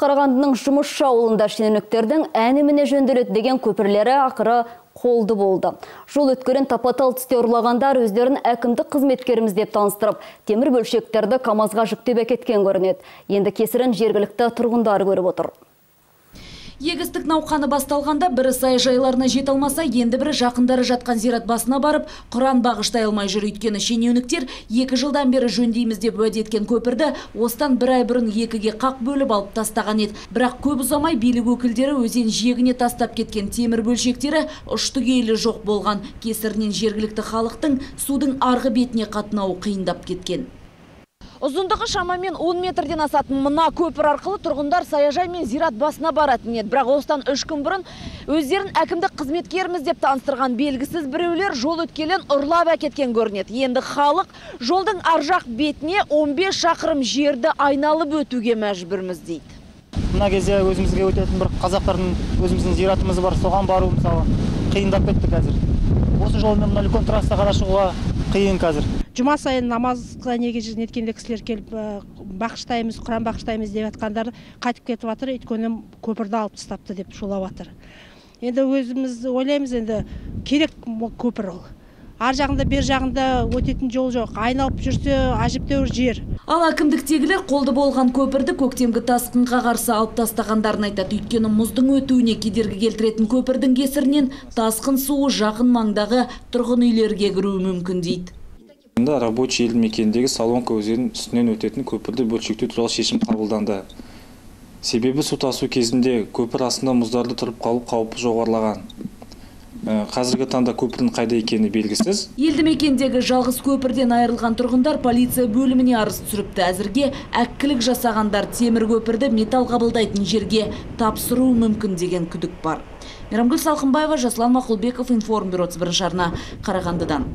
Қарағандының жұмысшы ауылында шенеуніктердің әні міне жөнделеді деген көпірлері ақыры қолды болды. Жол өткерін тапатал түсте ұрлағандар өздерін әкімдік қызметкеріміз деп таныстырып, темір бөлшектерді камазға жүктеп әкеткен көрінеді. Енді кесірін жергілікті тұрғындар көріп отыр. Егістік науқаны басталғанда бірі саяжайларына жете алмаса, енді бірі жақындары жатқан зират басына барып, Құран бағыштай алмай жүр өйткені шенеуніктер екі жылдан бері жөндейміз деп уәде көпірді осыдан бір ай бұрын екіге қақ бөліп алып тастаған еді. Бірақ көп ұзамай билік өкілдері өзен жиегіне тастап кеткен темір бөлшектері ұшты кейлі жоқ болған. Кесірінен жергілікті халықтың судың арғы бетіне қатынауы қиындап кеткен. Ұзындығы шамамен 10 метрден асатын мына көпір арқылы тұрғындар саяжай мен зират басына баратын еді. Бірақ осыдан үш күн бұрын өздерін әкімдік қызметкеріміз деп таныстырған белгісіз біреулер жол өткелін ұрлап әкеткен көрінеді. Енді халық жолдың аржақ бетіне 15 шақырым жерді айналып өтуге мәжбүрміз дейді. Мына кезде өзімізге өтетін бір қазақтардың өзіміздің зиратымыз бар, соған бару мысалы қиындап кетті қазір. Осы жолмен мына үлкен трассаға шығуға қиын қазір жұма сайын намазға неге неткенде кісілер келіп бақыштаймыз құран бақыштаймыз деп жатқандар қайтып кетіп жатыр өйткені көпірді алып тастапты деп шулап жатыр. Енді өзіміз ойлаймыз енді керек көпір ол. Ар жағында бер жағында өтетін жол жоқ айналып жүрсе әжептәуір жер. Ал әкімдіктегілер қолды болған көпірді көктемгі тасқынға қарсы алып тастағандарын айтады. Өйткені мұздың өтуіне кедергі келтіретін көпірдің кесірінен тасқын суы жақын маңдағы тұрғын үйлерге кіруі мүмкін дейді. Рабочий елді мекеніндегі солонка өзенінің үстінен өтетін көпірді бөлшектеу туралы шешім қабылданды. Себебі су тасу кезінде көпір астында мұздарды тұрып қалу қаупі жоғарылаған. Қазіргі таңда көпірдің қайда екені белгісіз. Елді мекендегі жалғыз көпірден айырылған тұрғындар полиция бөліміне арыз түсіріпті. Әзірге әккілік жасағандар темір көпірді металл қабылдайтын жерге тапсыруы мүмкін деген күдік бар. Мейрамгүл салқынбаева жасұлан мақұлбеков информбюро бірінші арна қарағандыдан.